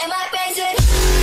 Am my face.